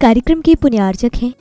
कार्यक्रम के पुण्यार्चक हैं।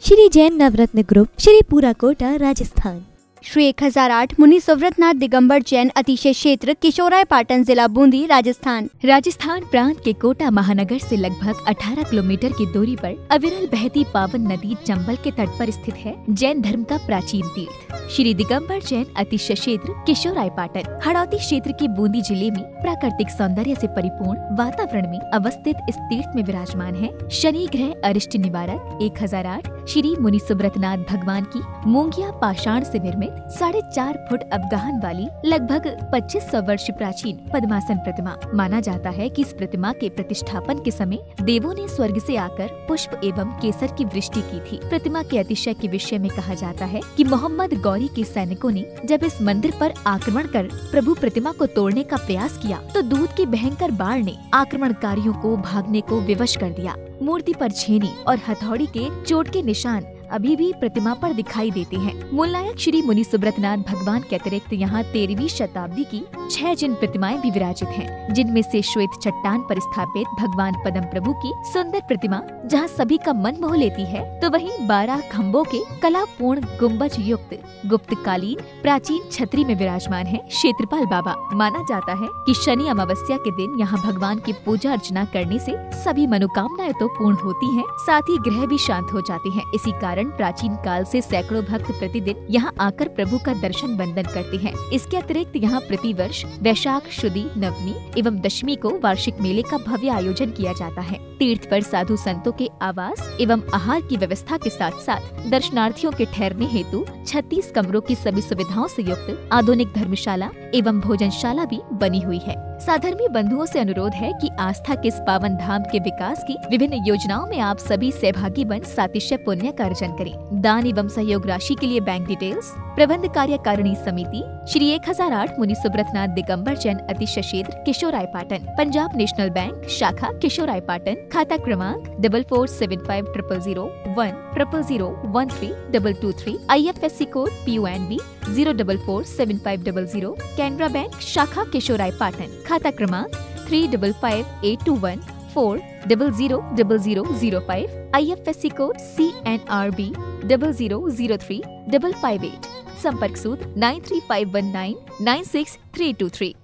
श्री जैन नवरत्न ग्रुप श्री पूरा कोटा राजस्थान। श्री एक हज़ार आठ मुनि सुव्रतनाथ दिगंबर जैन अतिशय क्षेत्र, किशोराय पाटन जिला बूंदी, राजस्थान। राजस्थान प्रांत के कोटा महानगर से लगभग 18 किलोमीटर की दूरी पर अविरल बहती पावन नदी चंबल के तट पर स्थित है, जैन धर्म का प्राचीन तीर्थ। श्री दिगंबर जैन अतिशय क्षेत्र, किशोराय पाटन, हड़ौती क्षेत्र के बूंदी ज़िले में प्राकृतिक सौंदर्य ऐसी परिपूर्ण वातावरण में अवस्थित इस तीर्थ में विराजमान है। शनि ग्रह, अरिष्ट निवारक, एक हज़ार आठ श्री मुनि सुब्रतनाथ भगवान की मूंगिया पाषाण से निर्मित साढ़े चार फुट अवगाहन वाली लगभग 2500 वर्ष प्राचीन पद्मासन प्रतिमा। माना जाता है कि इस प्रतिमा के प्रतिष्ठापन के समय देवों ने स्वर्ग से आकर पुष्प एवं केसर की वृष्टि की थी। प्रतिमा के अतिशय के विषय में कहा जाता है कि मोहम्मद गौरी के सैनिकों ने जब इस मंदिर पर आक्रमण कर प्रभु प्रतिमा को तोड़ने का प्रयास किया तो दूध की भयंकर बाढ़ ने आक्रमणकारियों को भागने को विवश कर दिया। मूर्ति पर छेनी और हथौड़ी के चोट के निशान अभी भी प्रतिमा पर दिखाई देते हैं। मूलनायक श्री मुनि सुब्रतनाथ भगवान के अतिरिक्त यहाँ तेरहवीं शताब्दी की छह जिन प्रतिमाएँ भी विराजित हैं, जिनमें से श्वेत चट्टान पर स्थापित भगवान पदम प्रभु की सुंदर प्रतिमा जहाँ सभी का मन मोह लेती है तो वही बारह खम्बों के कलापूर्ण गुम्बज युक्त गुप्त कालीन प्राचीन छतरी में विराजमान है क्षेत्रपाल बाबा। माना जाता है कि शनि अमावस्या के दिन यहाँ भगवान की पूजा अर्चना करने से सभी मनोकामनाएँ तो पूर्ण होती हैं, साथ ही ग्रह भी शांत हो जाते हैं। इसी कारण कारण प्राचीन काल से सैकड़ों भक्त प्रतिदिन यहाँ आकर प्रभु का दर्शन बंदन करते हैं। इसके अतिरिक्त यहाँ प्रति वर्ष वैशाख शुद्धि नवमी एवं दशमी को वार्षिक मेले का भव्य आयोजन किया जाता है। तीर्थ पर साधु संतों के आवास एवं आहार की व्यवस्था के साथ साथ दर्शनार्थियों के ठहरने हेतु 36 कमरों की सभी सुविधाओं से युक्त आधुनिक धर्मशाला एवं भोजनशाला भी बनी हुई है। साधर्मी बंधुओं से अनुरोध है कि आस्था के इस पावन धाम के विकास की विभिन्न योजनाओं में आप सभी सहभागी बन सातिश्य पुण्य का अर्जन करें। दान एवं सहयोग राशि के लिए बैंक डिटेल्स प्रबंध कार्यकारिणी समिति, श्री एक हज़ार आठ मुनि सुब्रतनाथ दिगम्बर जैन अतिश क्षेत्र किशोराय पाटन, पंजाब नेशनल बैंक शाखा किशोराय पाटन, खाता क्रमांक double four seven five triple zero one triple zero one three double two three I F S C code P U N B zero double four seven five double zero Canara Bank शाखा किशोराय पाटन खाता क्रमांक three double five eight two one four double zero double zero zero five I F S C code C N R B double zero zero three double five eight संपर्क सूत्र nine three five one nine nine six three two three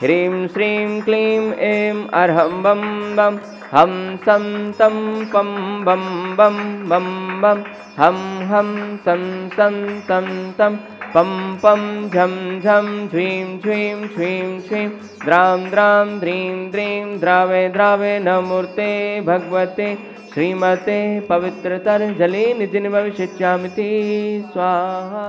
ह्रीं श्रीं क्लीं ऐं अर्हं बं बं हं सं तं पं बं बं बं बं हं हं सं सं तं तं पं पं झं झं झ्वीं झ्वीं छ्वीं छ्वीं द्रां द्रां द्रीं द्रीं द्रावे द्रावे नमूर्ते भगवते श्रीमते पवित्रतर्जले निजिनभविष्यामिति स्वाहा।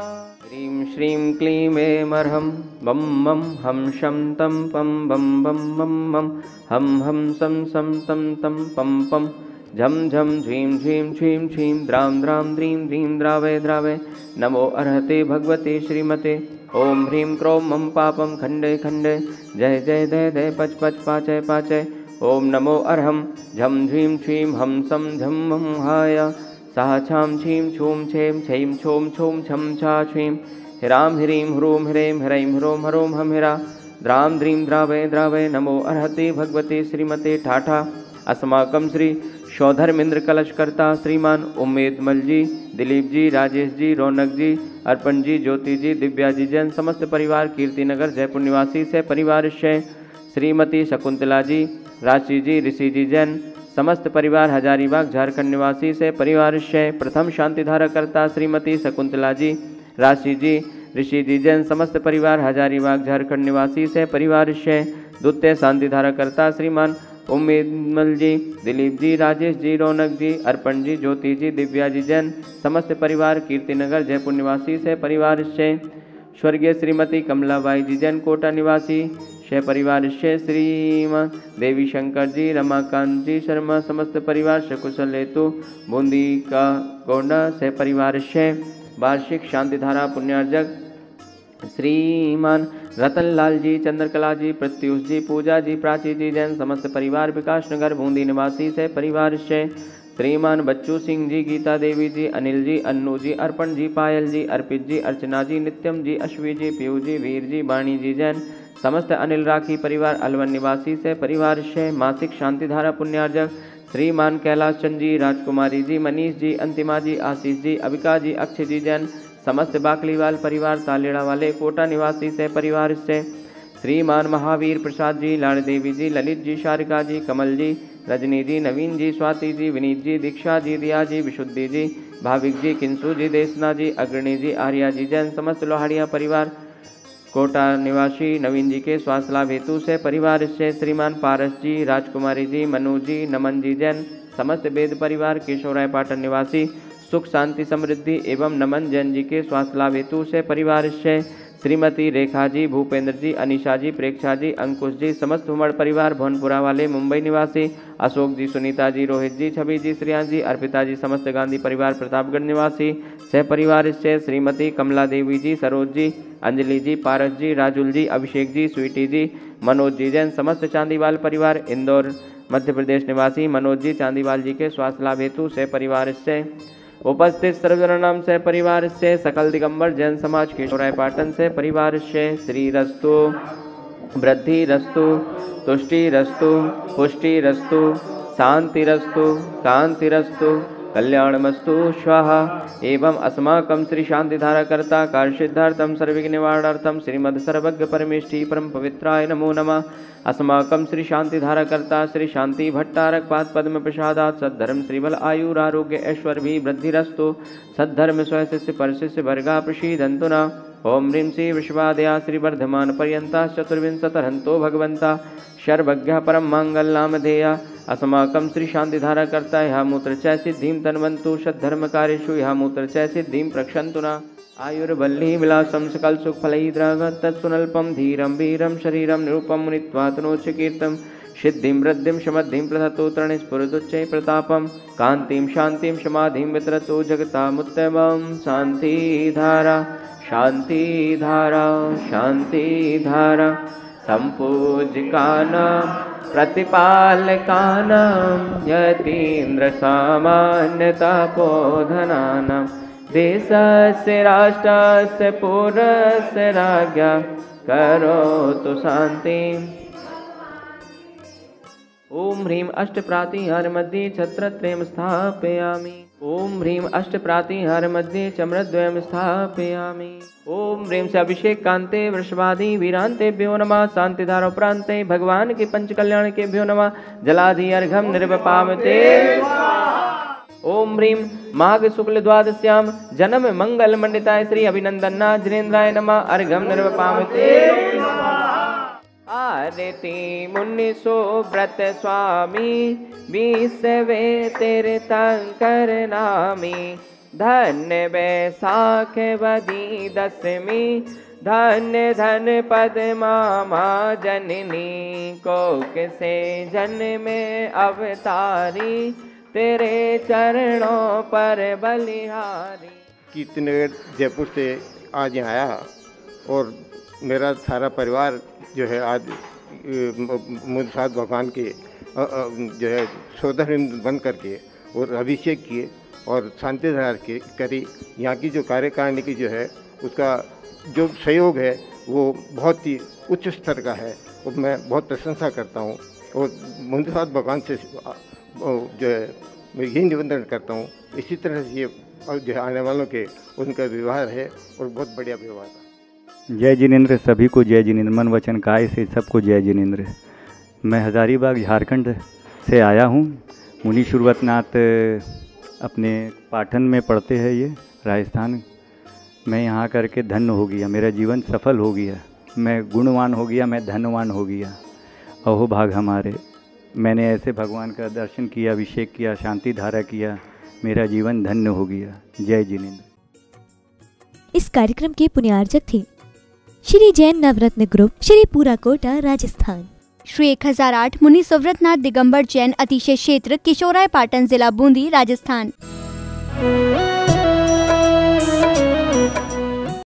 ह्रीं श्रीं ऐमर्हं बं मं हं शं तं पं बं बं बं मं हं हं सं सं तं तं पं पं झं झम झ्वीं झीं छ्वीं छ्वीं द्रां द्रां द्रीं द्रीं द्रावे द्रावे नमो अर्हते भगवते श्रीमते ॐ ह्रीं क्रों मम पापं खण्डे खण्डे जय जय दय दय पच पच पाचय पाचय ॐ नमो अर्हं झं झ्वीं छ्वीं हं सं झं हं हाय सः छां छीं छूं छें छैं छौं छौं छं छा छ्वीं ह्रां ह्रीं ह्रूं ह्रैं ह्रैं ह्रों ह्रों हम हिरा द्रां द्रीं द्रावय द्रावय नमो अर्हते भगवते श्रीमते ठाठा अस्माकं श्री शौधर्मेंद्र कलशकर्ता श्रीमान उम्मेद मल जी, दिलीप जी, राजेश जी, रौनक जी, अर्पण जी, ज्योति जी, दिव्या जी जैन समस्त परिवार कीर्ति नगर, जयपुर निवासी से परिवार श्रीमती शकुंतला जी, राशि जी, ऋषि जी जैन समस्त परिवार हजारीबाग, झारखंड निवासी से परिवार प्रथम शांति करता श्रीमती शकुंतला जी, राशि जी, ऋषि जी जैन समस्त परिवार हजारीबाग, झारखंड निवासी से परिवार द्वितीय शांति करता श्रीमान उम्मीदमल जी। दिलीप जी, राजेश जी, रौनक जी, अर्पण जी, ज्योति जी, दिव्या जी, जैन। समस्त परिवार कीर्ति नगर जयपुर निवासी से परिवार से। स्वर्गीय श्रीमती कमलाबाई जी, जैन कोटा निवासी शय परिवार से श्रीमान देवी शंकर जी, रमाकांत जी, शर्मा, समस्त परिवार सकुशल हेतु बूंदी का गोंडा से परिवार से। वार्षिक शांतिधारा पुण्यार्जक श्रीमान रतनलाल जी, चंद्रकला जी, प्रत्युष जी, पूजा जी, प्राची जी, जैन समस्त परिवार विकास नगर, बूंदी निवासी से परिवार से श्रीमान बच्चू सिंह जी, गीता देवी जी, अनिल जी, अन्नू जी, अर्पण जी, पायल जी, अर्पित जी, अर्चना जी, नित्यम जी, अश्वी जी, पीयू जी, वीर जी वाणी जी, जैन समस्त अनिल राखी परिवार, अलवन निवासी से परिवार से मासिक शांतिधारा पुण्यार्जक श्रीमान कैलाश चंद जी, राजकुमारी जी, मनीष जी, अंतिमा जी, आशीष जी अबिका जी, अक्षय जी, जैन समस्त बाकलीवाल परिवार तालेड़ा वाले कोटा निवासी से परिवार से श्रीमान महावीर प्रसाद जी लाड़ देवी जी, ललित जी, शारिका जी, कमल जी, रजनी जी, नवीन जी, स्वाति जी, विनीत जी, दीक्षा जी दिया जी, विशुद्धि जी, भाविक जी, किंसु जी देशना जी, अग्रणी जी, आर्या जी, जैन समस्त लोहाड़िया परिवार, कोटा निवासी, नवीन जी के स्वास्थ्य लाभ हेतु से परिवार से श्रीमान पारस जी, राजकुमारी जी, मनु जी, नमन जी, जैन समस्त वेद परिवार, केशवराय पाटन निवासी सुख, शांति, समृद्धि एवं नमन जैन जी के स्वास्थ्य लाभ हेतु से परिवार से। श्रीमती रेखा जी, भूपेंद्र जी, अनिशा जी, प्रेक्षा जी, अंकुश जी, समस्त उमड़ परिवार, भवनपुरा वाले, मुंबई निवासी, अशोक जी, सुनीता जी, रोहित जी, छवि जी श्रेयांश जी, अर्पिता जी, समस्त गांधी परिवार, प्रतापगढ़ निवासी सह परिवार से श्रीमती कमला देवी जी, सरोज जी, अंजलि जी, पारस जी, राजुल जी, अभिषेक जी, स्वीटी जी, मनोज जी जैन, समस्त चांदीवाल परिवार, इंदौर, मध्य प्रदेश निवासी, मनोज जी, चांदीवाल जी के स्वास्थ्य लाभ हेतु सह परिवार से। उपस्थित सर्वजन से, परिवार से, सकल दिगंबर, जैन समाज के पाटन से, परिवार से श्री रस्तु, वृद्धि रस्तु, तुष्टि रस्तु, पुष्टि रस्तु, शांति रस्तु, कांति रस्तु, कल्याणमस्तु, स्वाहा। एवं अस्माक श्री शांतिधारकर्ता कार्सिद्धार्थम सर्विघ्न निवारणार्थम श्रीमद सर्वज्ञ परमेष्ठी परम पवित्राय नमो नमः। अस्माकं श्री शांति शांतिधारकर्ता श्री शांति भट्टारक पाद पद्म प्रसादात सद्धर्म श्रीबल आयुरारोग्य ऐश्वर्य भी वृद्धिरस्तु। सद्धर्म स्वशिष्य परशिष्य वर्गा प्रसीदंतु न ओम ह्रीं श्री विश्वादया श्री वर्धमान पर्यंता चतुर्विंशतरहंतो भगवंता शर्वज्ञ परम मंगल नामधेया। अस्माकं श्री शांतिधारा करता यह मूत्र चय सिद्धिं तन्वन्तु। सद्धर्म कार्येषु यह मूत्र चय सिद्धिं प्रक्षन्तु आयुर्वल्ली विलासं सकल सुख फलैद्राग तत्सुनल्पं धीरं वीरं शरीरं निरूपं मुनित्वातनोच्च कीर्तं सिद्धिं, वृद्धिं समद्धिं प्रथतो तरणिस्फुरदुच्चै प्रतापं, कान्तिं, शान्तिं समाधिं वितरतो जगतामुत्तमं शान्तिधारा शान्तिधारा शान्तिधारा, सम्पूजिकानां, प्रतिपालकानां यतीन्द्रसामान्यतापोधनानां देशस्य राष्ट्रस्य पुरस्य राज्ञा करोतु शान्तिम् ॐ ह्रीं अष्टप्रातिहार मध्ये छत्रत्रयं स्थापयामि। ॐ ह्रीं अष्टप्रातिहार मध्ये चम्रद्वयं स्थापयामि। ॐ ह्रीं से अभिषेक कांते वृषभादि वीरांतेभ्यो नमः। शांतिधारोपरांते भगवान के पंच कल्याण के भ्यो नमः जलाधि अर्घम निर्वपामते ओम ह्रीं माघ शुक्ल द्वादश्याम जन्म मंगल मंडिताय श्री अभिनंदना जनेन्द्राय नम। अर्घम निर्वपामते आरती मुनि व्रत स्वामी विसवे तीर्थंकर नामी, धन्य वैसाख बदी दशमी धन्य धन पद मामा जननी, कोक से जन्मे अवतारी तेरे चरणों पर बलिहारी। कीर्तनगर जयपुर से आज यहाँ आया और मेरा सारा परिवार जो है आज मुझसाद भगवान के जो है सोदर बन करके और अभिषेक किए और शांति धार के करी। यहाँ की जो कार्यकारिणी की जो है, उसका जो सहयोग है, वो बहुत ही उच्च स्तर का है और मैं बहुत प्रशंसा करता हूँ और मुंसाद भगवान से जो है, मैं यही निवेदन करता हूँ, इसी तरह से ये जो है, आने वालों के, उनका व्यवहार है और बहुत बढ़िया व्यवहार है। जय जिनेन्द्र, सभी को जय जिनेन्द्र, मन वचन काय से सबको जय जिनेन्द्र। मैं हज़ारीबाग, झारखंड से आया हूँ। मुनि शुरवतनाथ अपने पाठन में पढ़ते हैं ये, राजस्थान। मैं यहाँ करके धन्य हो गया, मेरा जीवन सफल हो गया। मैं गुणवान हो गया, मैं धनवान हो गया। अहो भाग हमारे। मैंने ऐसे भगवान का दर्शन किया अभिषेक किया शांति धारा किया मेरा जीवन धन्य हो गया। जय जिनेन्द्र। इस कार्यक्रम के पुण्यार्जक थे श्री जैन नवरत्न ग्रुप श्री पूरा कोटा राजस्थान। श्री एक हज़ार आठ मुनि सुव्रतनाथ दिगंबर जैन अतिशय क्षेत्र किशोराय पाटन जिला बूंदी राजस्थान।